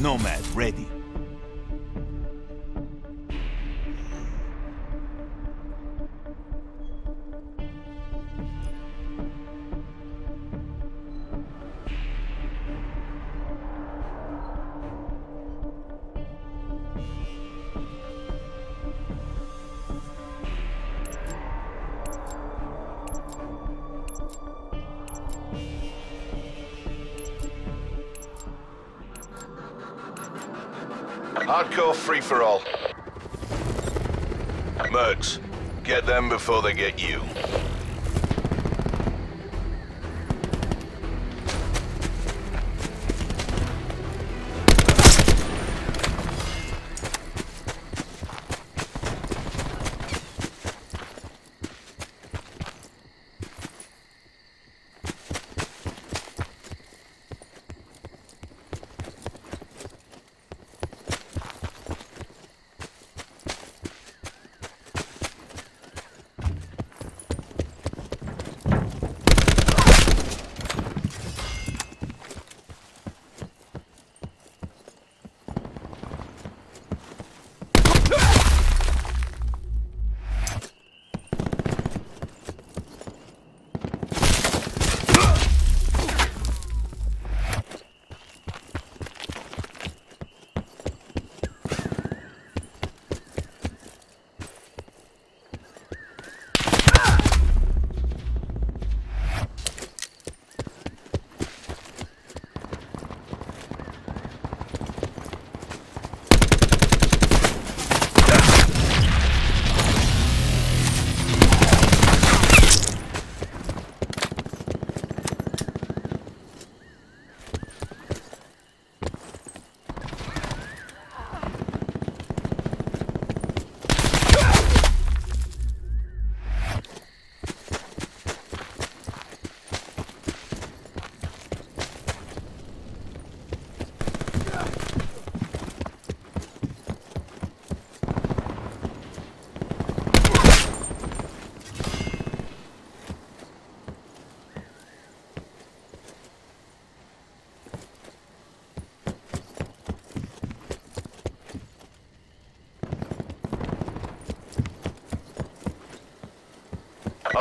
Nomad ready. Hardcore free-for-all. Mercs, get them before they get you.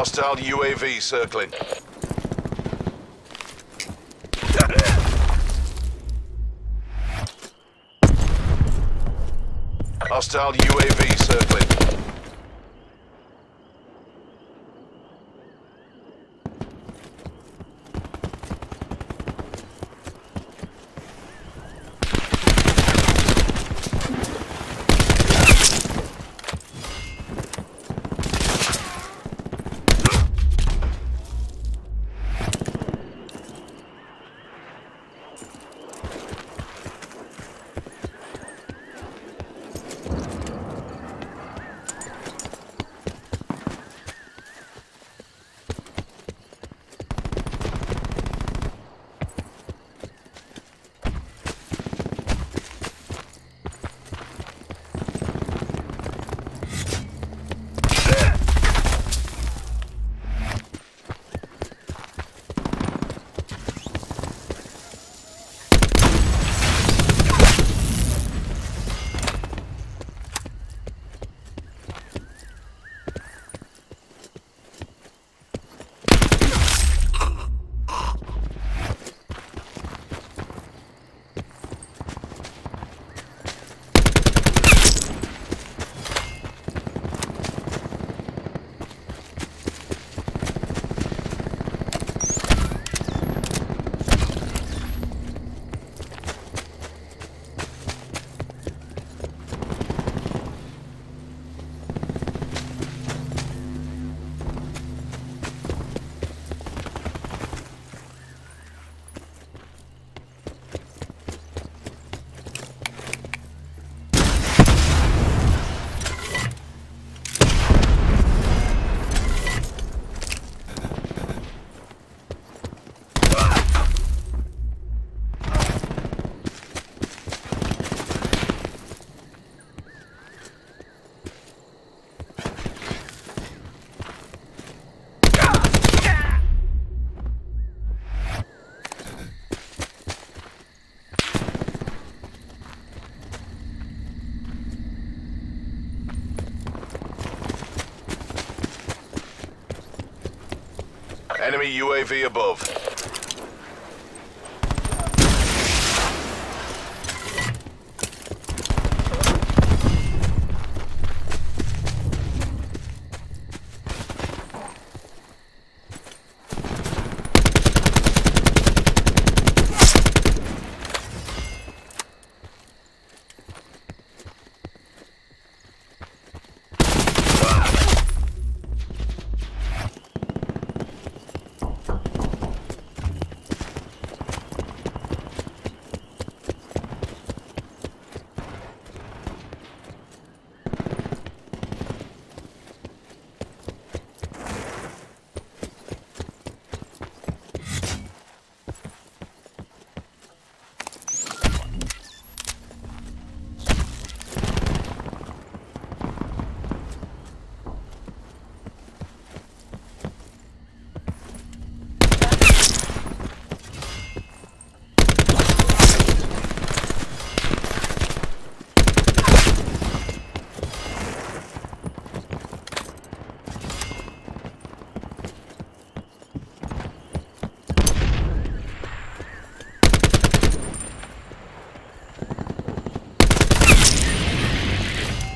Hostile UAV circling. Hostile UAV circling. Enemy UAV above.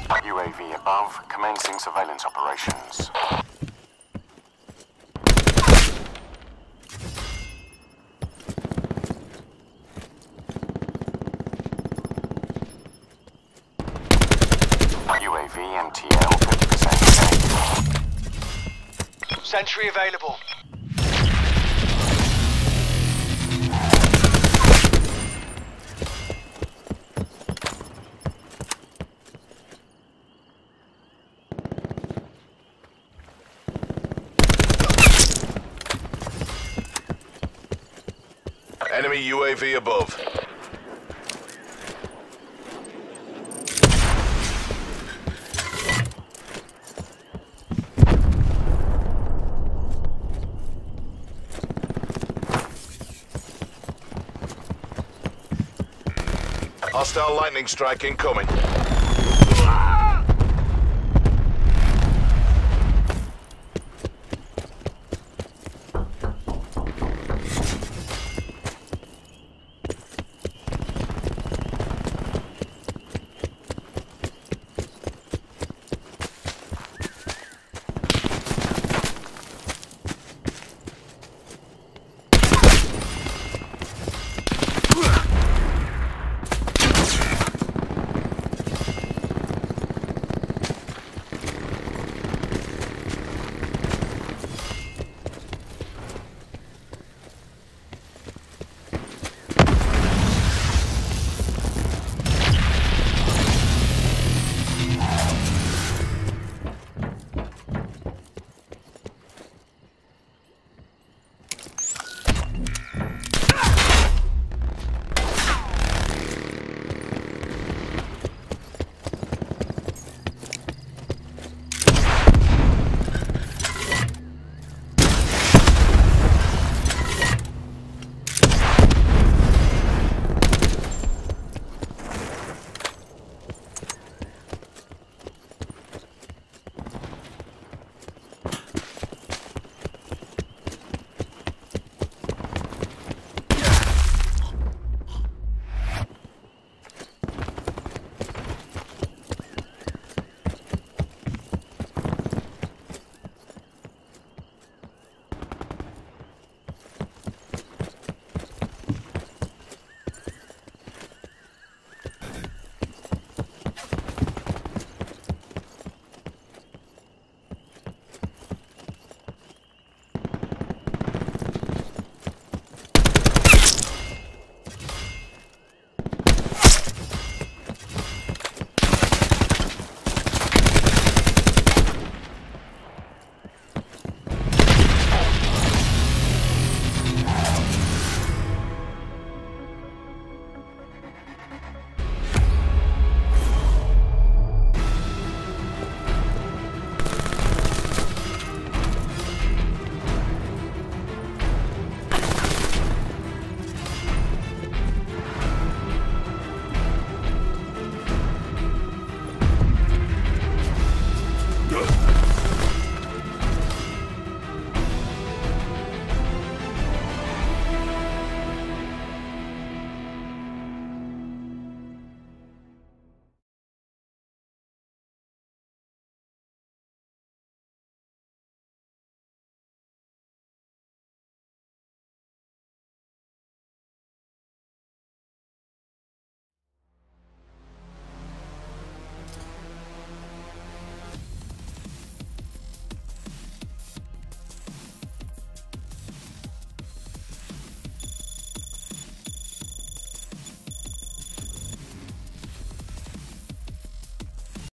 UAV above, commencing surveillance operations. UAV MTL 50% Sentry available. Enemy UAV above. Hostile lightning strike incoming.